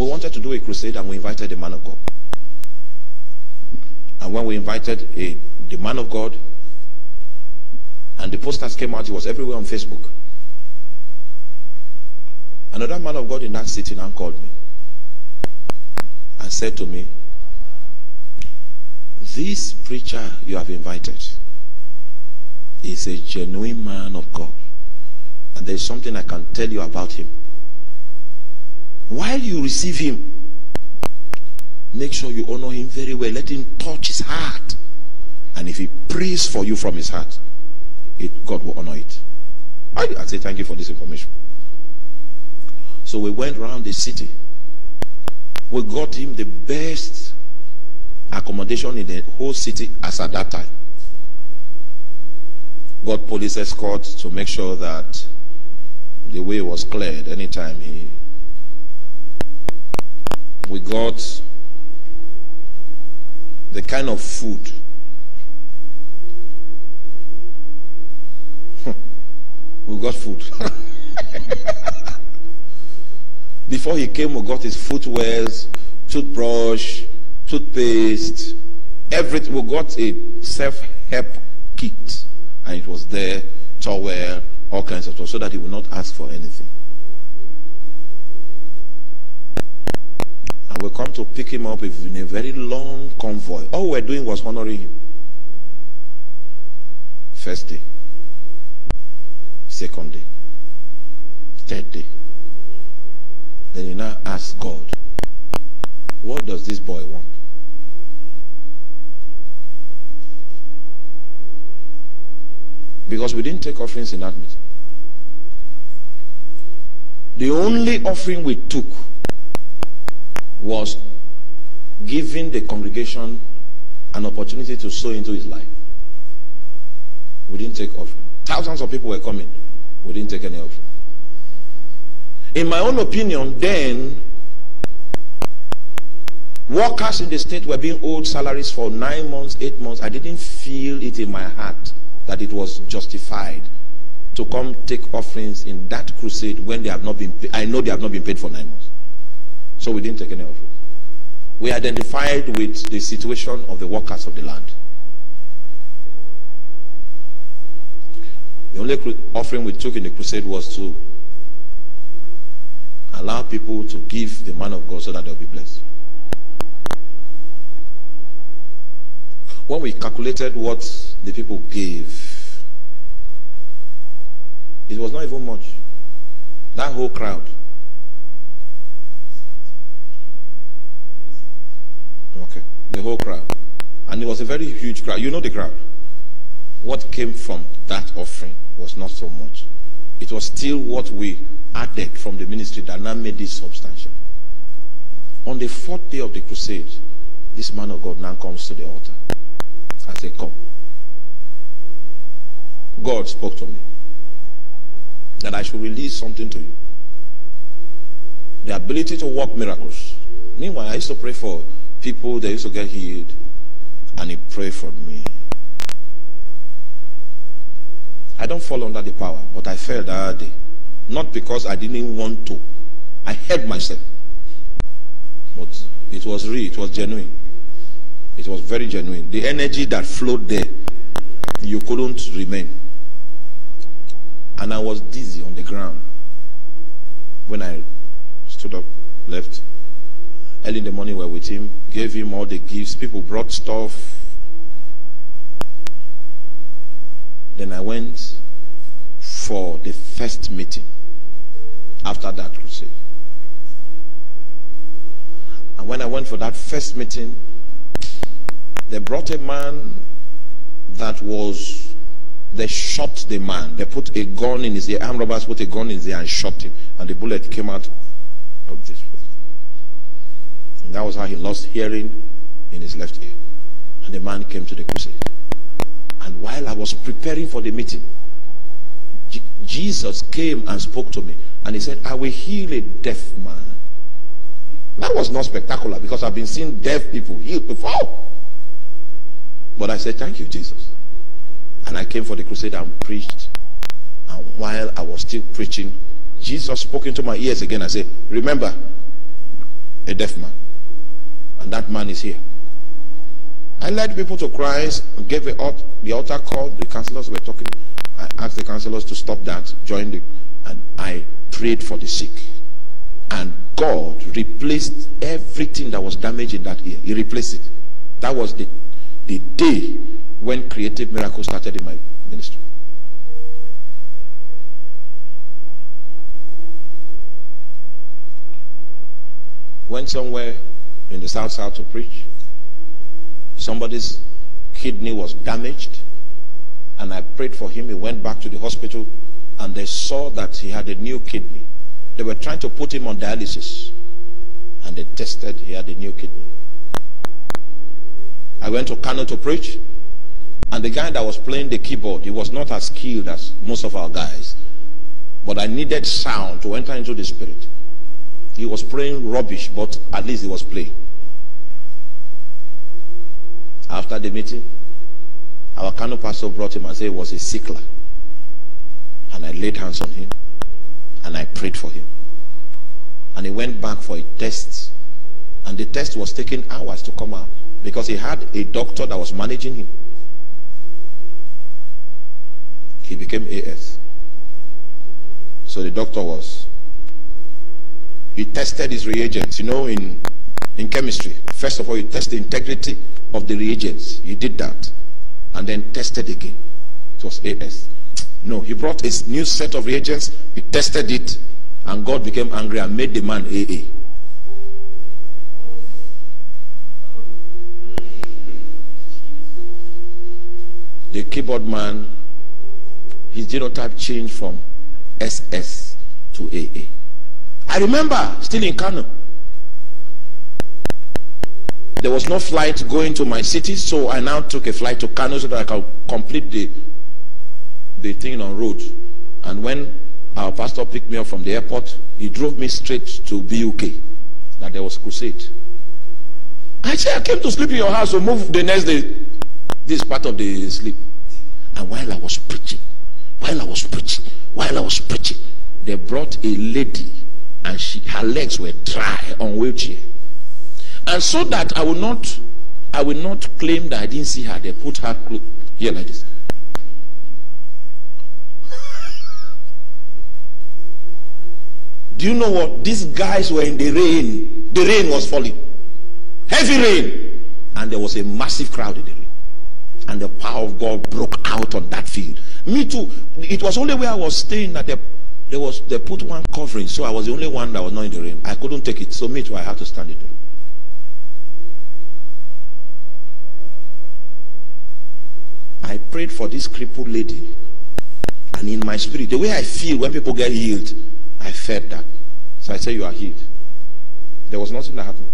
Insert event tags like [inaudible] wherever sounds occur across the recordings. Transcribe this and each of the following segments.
We wanted to do a crusade and we invited the man of God. And when we invited a, the man of God, and the posters came out, it was everywhere on Facebook. Another man of God in that city now called me and said to me, This preacher you have invited is a genuine man of God. And there's something I can tell you about him. While you receive him, make sure you honor him very well. Let him touch his heart. And if he prays for you from his heart, it, God will honor it. I, I say thank you for this information. So we went around the city. We got him the best accommodation in the whole city as at that time. Got police escort to make sure that the way was cleared anytime he we got the kind of food. [laughs] We got food. [laughs] Before he came we got his footwears toothbrush toothpaste everything. We got a self-help kit. And it was there towel all kinds of stuff so that he would not ask for anything and we come to pick him up in a very long convoy. All we're doing was honoring him. First day. Second day. Third day. Then you now ask God, what does this boy want? Because we didn't take offerings in that meeting. The only offering we took was giving the congregation an opportunity to sow into his life. We didn't take offering. Thousands of people were coming. We didn't take any offering. In my own opinion, then, workers in the state were being owed salaries for nine months, eight months. I didn't feel it in my heart that it was justified to come take offerings in that crusade when they have not been. I know they have not been paid for nine months. So we didn't take any of it. We identified with the situation of the workers of the land. The only offering we took in the crusade was to allow people to give the man of God so that they'll be blessed. When we calculated what the people gave, it was not even much. That whole crowd. The whole crowd. And it was a very huge crowd. You know the crowd. What came from that offering was not so much. It was still what we added from the ministry that now made this substantial. On the fourth day of the crusade, this man of God now comes to the altar. I say, Come. God spoke to me that I should release something to you. The ability to work miracles. Meanwhile, I used to pray for people, they used to get healed, and he prayed for me. I don't fall under the power, but I fell that day. Not because I didn't want to. I held myself. But it was real, it was genuine. It was very genuine. The energy that flowed there, you couldn't remain. And I was dizzy on the ground when I stood up, left. Early in the morning, we were with him, gave him all the gifts. People brought stuff. Then I went for the first meeting after that crusade. And when I went for that first meeting, they brought a man that was, they shot the man. They put a gun in his ear. Arm robbers put a gun in his ear and shot him. And the bullet came out of this. And that was how he lost hearing in his left ear. And the man came to the crusade. And while I was preparing for the meeting, J Jesus came and spoke to me. And he said, I will heal a deaf man. That was not spectacular because I've been seeing deaf people healed before. But I said, Thank you, Jesus. And I came for the crusade and preached. And while I was still preaching, Jesus spoke into my ears again. I said, Remember, a deaf man. And that man is here. I led people to Christ, gave the altar, the altar call, the counselors were talking. I asked the counselors to stop that, join the, and I prayed for the sick. And God replaced everything that was damaged in that ear. He replaced it. That was the, the day when creative miracles started in my ministry. Went somewhere in the south south to preach. Somebody's kidney was damaged, and I prayed for him. He went back to the hospital, and they saw that he had a new kidney. They were trying to put him on dialysis, and they tested he had a new kidney. I went to Kano to preach, and the guy that was playing the keyboard, he was not as skilled as most of our guys, but I needed sound to enter into the spirit. He was praying rubbish, but at least he was playing. After the meeting, our Kano pastor brought him and said he was a sickler. And I laid hands on him and I prayed for him. And he went back for a test. And the test was taking hours to come out because he had a doctor that was managing him. He became AS. So the doctor was he tested his reagents. You know, in, in chemistry, first of all, you test the integrity of the reagents. He did that. And then tested again. It was AS. No, he brought a new set of reagents, he tested it, and God became angry and made the man AA. The keyboard man, his genotype changed from SS to AA. I remember still in Kano. There was no flight going to my city, so I now took a flight to Kano so that I could complete the the thing on road. And when our pastor picked me up from the airport, he drove me straight to BUK. That there was crusade. I said, I came to sleep in your house, so move the next day. This part of the sleep. And while I was preaching, while I was preaching, while I was preaching, they brought a lady and she her legs were dry on wheelchair. And so that I will not I will not claim that I didn't see her, they put her here like this. Do you know what? These guys were in the rain. The rain was falling. Heavy rain. And there was a massive crowd in the rain. And the power of God broke out on that field. Me too. It was only where I was staying that they there was they put one covering, so I was the only one that was not in the rain. I couldn't take it, so me too, I had to stand rain. I prayed for this crippled lady, and in my spirit, the way I feel when people get healed, I felt that. So I said, You are healed. There was nothing that happened.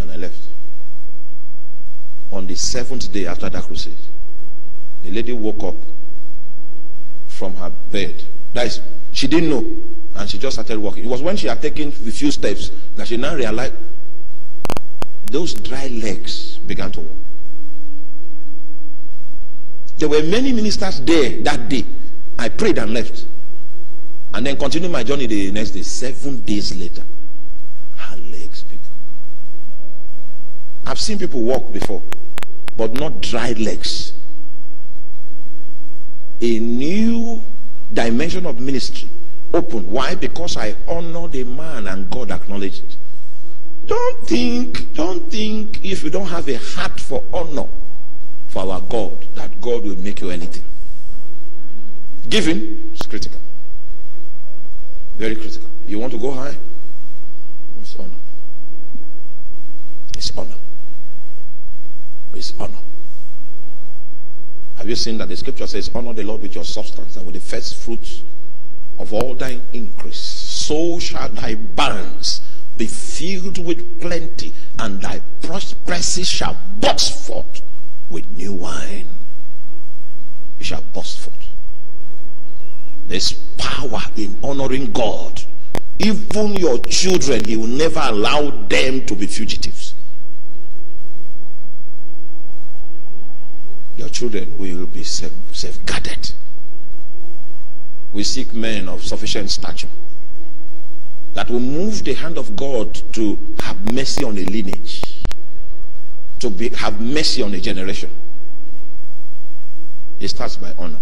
And I left. On the seventh day after that crusade, the lady woke up from her bed that is, she didn't know. And she just started walking. It was when she had taken the few steps that she now realized those dry legs began to walk. There were many ministers there that day. I prayed and left. And then continued my journey the next day. Seven days later, her legs began. I've seen people walk before, but not dry legs. A new dimension of ministry open. Why? Because I honor the man and God acknowledged it. Don't think, don't think if you don't have a heart for honor for our God, that God will make you anything. Giving is critical. Very critical. You want to go high? It's honor. It's honor. It's honor. Have you seen that the scripture says, Honor the Lord with your substance and with the first fruits of all thine increase? So shall thy barns be filled with plenty, and thy prosperity shall burst forth with new wine. It shall burst forth. There's power in honoring God. Even your children, He will never allow them to be fugitives. Your children will be safeguarded. We seek men of sufficient stature. that will move the hand of God to have mercy on a lineage, to be, have mercy on a generation. It starts by honor.